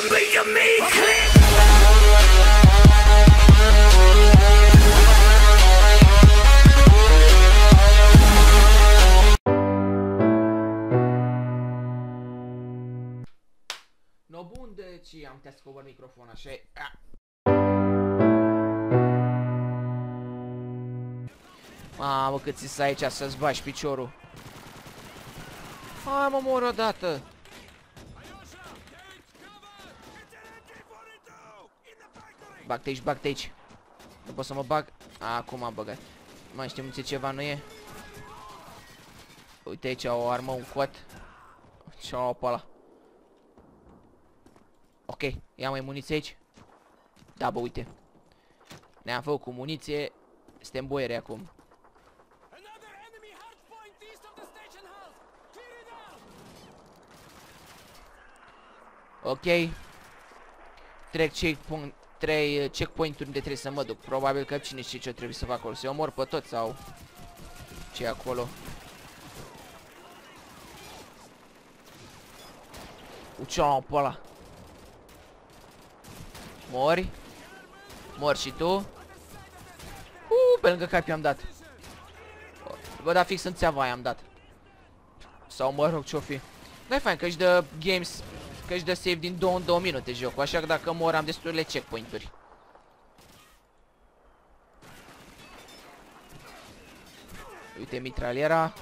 to me, to me, click. No bun, deci am putea să cobor microfon așa e. A. Mamă, cât ți aici să-ți bagi piciorul. Hai mă mor odată. Bag-te aici, bag-te aici. Nu pot să mă bag? A, acum am băgat. Mai știu ce ceva nu e? Uite aici o armă, un cot. Ce au pe ăla. Ok, ia mai muniție aici. Da, bă, uite. Ne-am făcut cu muniție. Suntem boiere acum. Another enemy hardpoint east of the station house! Clear it out! Ok. Trec checkpoint, trei uh, checkpoint-uri unde trebuie să mă duc. Probabil că cine știe ce trebuie să fac acolo. Să omor pe toți sau ce e acolo. Uceam pe ăla. Mori. Mor și tu. Uh, pe lângă capi am dat. Bă, da, fix în țeava aia am dat. Sau mă rog ce-o fi. Nu-i fain că își dă games, că își dă save din 2 în 2 minute jocul, așa că dacă mor am destule checkpoint-uri. Uite mitraliera.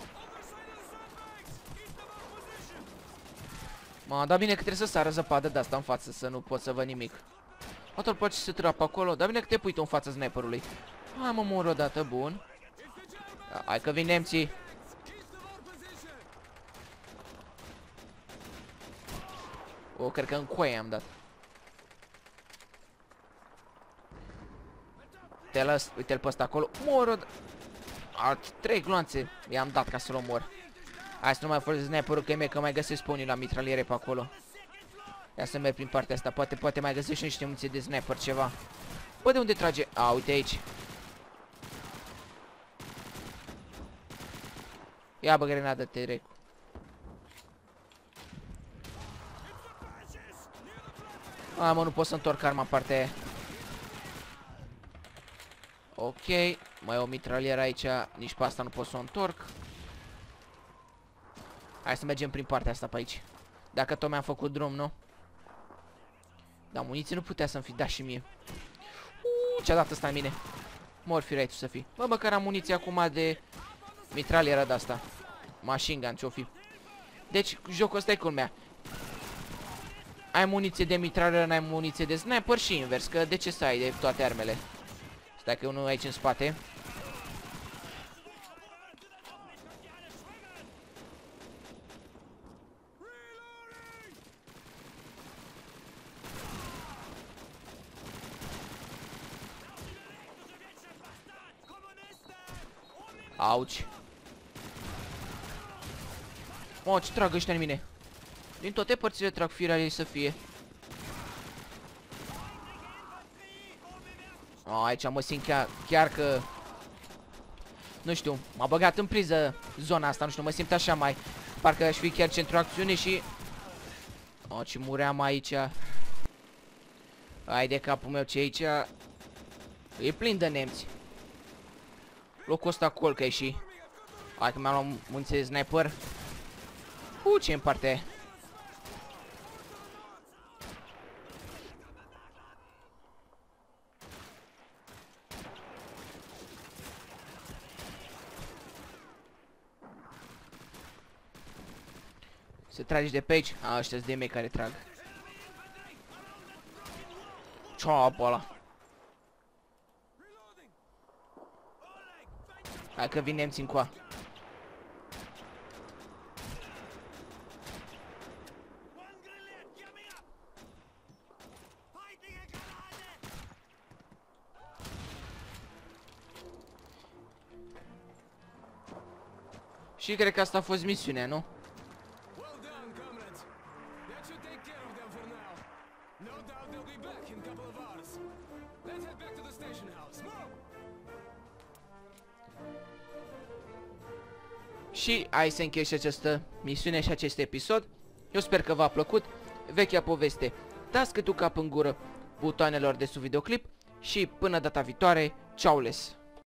Ma, da bine că trebuie să sară zăpadă de asta în față, să nu pot să văd nimic. Poate îl poate să trapă acolo, dar bine că te pui tu în fața sniperului. Hai mă mor odată, bun. Da, hai că vin nemții. O, cred că în coaie am dat. Te las, uite-l pe ăsta acolo. Mor od... Alt trei gloanțe i-am dat ca să-l omor. Hai să nu mai folosesc sniperul că e mie că mai găsesc spawnii la mitraliere pe acolo. Ia să merg prin partea asta, poate, poate mai găsesc și niște muniție de sniper ceva. Bă, de unde trage? A, uite aici. Ia bă, grenadă, te rec. A, mă, nu pot să întorc arma în partea aia. Ok, mai e o mitralieră aici, nici pe asta nu pot să o întorc. Hai să mergem prin partea asta pe aici. Dacă tot mi-am făcut drum, nu? Dar muniție nu putea să-mi fi dat și mie. Uuu, ce-a dat ăsta în mine? Mor fi tu să fii. Bă, măcar am muniție acum de mitralieră de asta. Machine gun, ce-o fi. Deci, jocul ăsta e culmea. Ai muniție de mitralieră, n-ai muniție de sniper și invers, că de ce să ai de toate armele? Stai că e unul aici în spate. Auci. Mă, ce trag ăștia în mine? Din toate părțile trag firea ei să fie. Oh, aici mă simt chiar, chiar că... Nu știu, m-a băgat în priză zona asta, nu știu, mă simt așa mai... Parcă aș fi chiar centru acțiune și... Oh, ce muream aici. Hai de capul meu ce aici... E plin de nemți. Locul ăsta colcă e și... Hai că mi-am luat muniție de sniper. Uu, ce în partea Se trage de pe aici? A, ăștia de mei care trag. Ce-o pe ăla? Hai că vin nemții încoa. Și cred că asta a fost misiunea, nu? Couple of hours. Let's head back to the station house. Move! Și ai să închei și această misiune și acest episod. Eu sper că v-a plăcut. Vechea poveste. dați câte un cap în gură butoanelor de sub videoclip și până data viitoare, ciao les!